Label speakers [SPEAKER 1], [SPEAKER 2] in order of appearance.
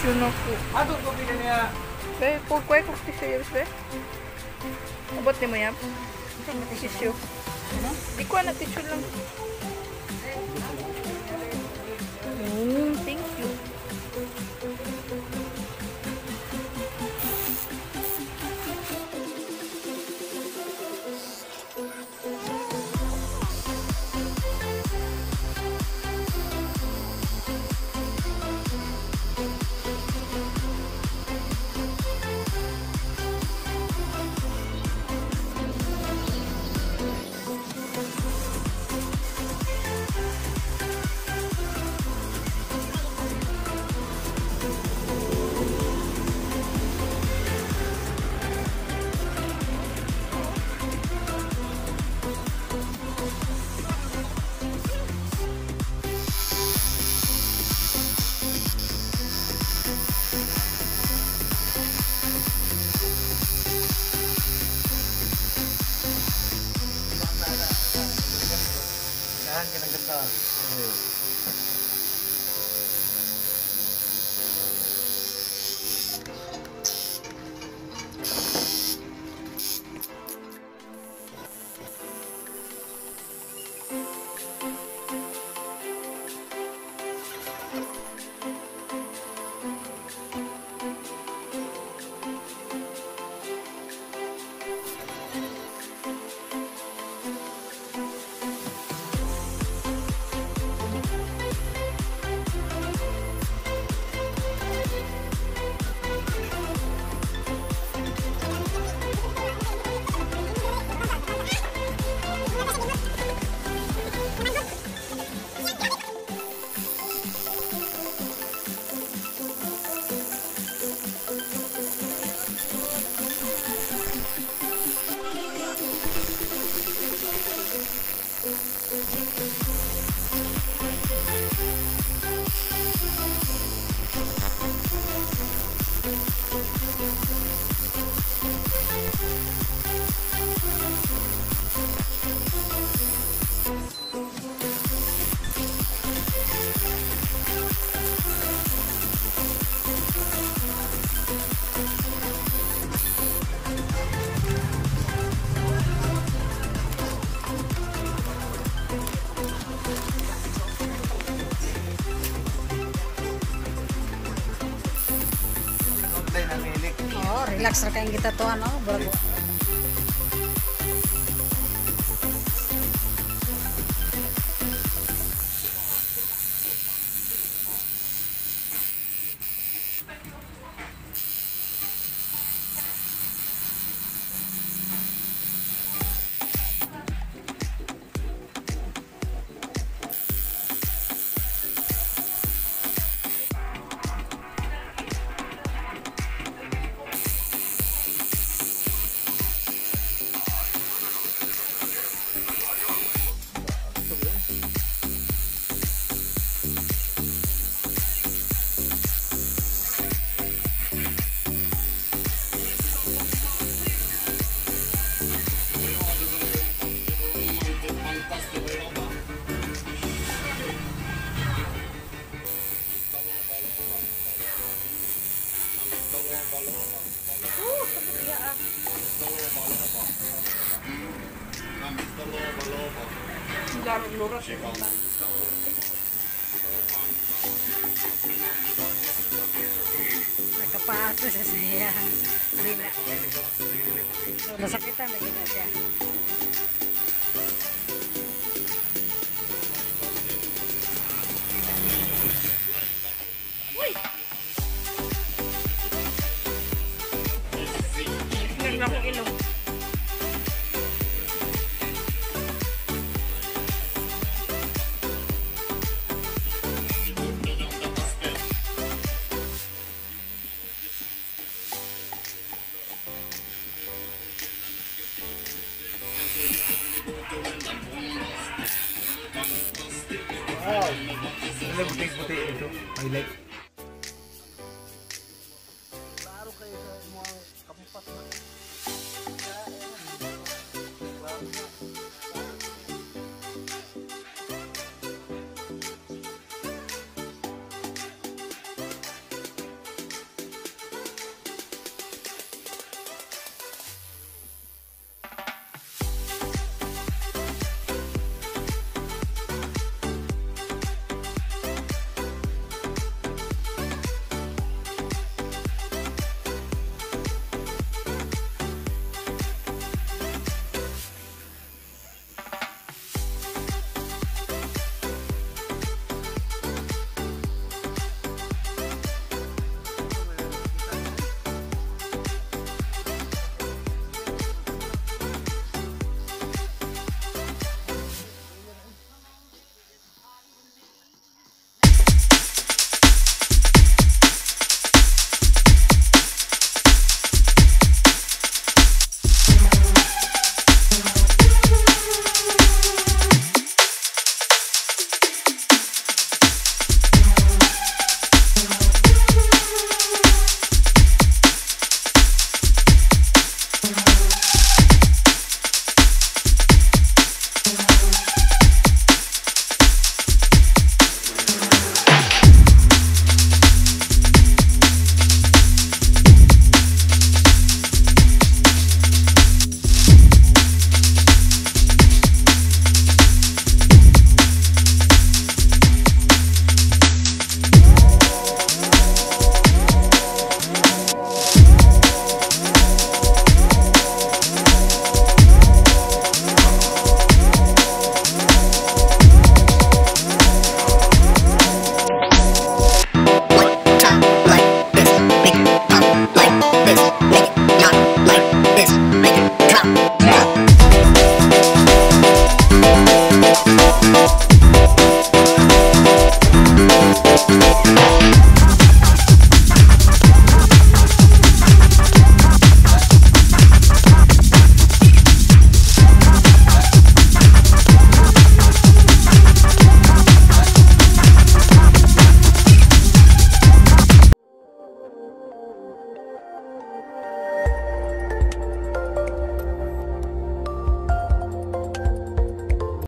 [SPEAKER 1] еще на ку. А
[SPEAKER 2] тут купи меня.
[SPEAKER 1] Бе, по кое как ты сидишь, бе? А вот ты моя.
[SPEAKER 3] Ты сидишь.
[SPEAKER 1] Ты кое на ты чулом.
[SPEAKER 2] Yeah.
[SPEAKER 3] लक्ष रखेंगे तो तो आना बोलो
[SPEAKER 1] ano, bago. Ang daming luras. eh.
[SPEAKER 3] Nakapato siya siya. Rila. So, nasakitan na kita siya.
[SPEAKER 2] like Butey's Butey. I like